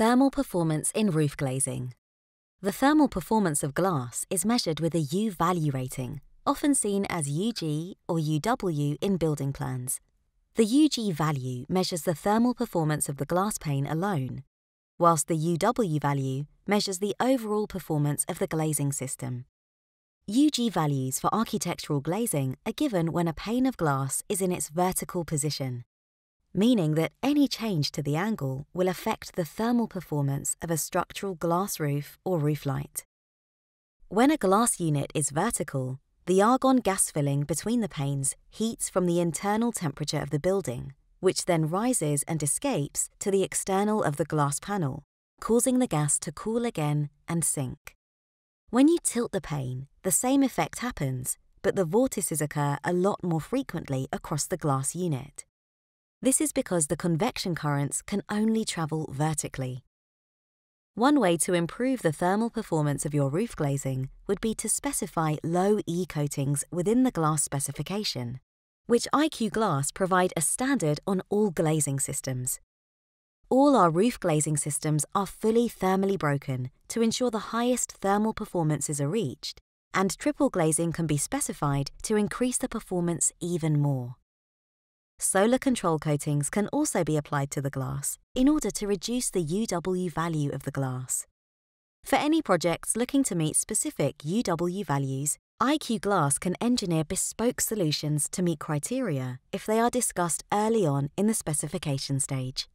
Thermal performance in roof glazing. The thermal performance of glass is measured with a U value rating, often seen as UG or UW in building plans. The UG value measures the thermal performance of the glass pane alone, whilst the UW value measures the overall performance of the glazing system. UG values for architectural glazing are given when a pane of glass is in its vertical position, meaning that any change to the angle will affect the thermal performance of a structural glass roof or roof light. When a glass unit is vertical, the argon gas filling between the panes heats from the internal temperature of the building, which then rises and escapes to the external of the glass panel, causing the gas to cool again and sink. When you tilt the pane, the same effect happens, but the vortices occur a lot more frequently across the glass unit. This is because the convection currents can only travel vertically. One way to improve the thermal performance of your roof glazing would be to specify low E coatings within the glass specification, which IQ Glass provide a standard on all glazing systems. All our roof glazing systems are fully thermally broken to ensure the highest thermal performances are reached, and triple glazing can be specified to increase the performance even more. Solar control coatings can also be applied to the glass in order to reduce the UW value of the glass. For any projects looking to meet specific UW values, IQ Glass can engineer bespoke solutions to meet criteria if they are discussed early on in the specification stage.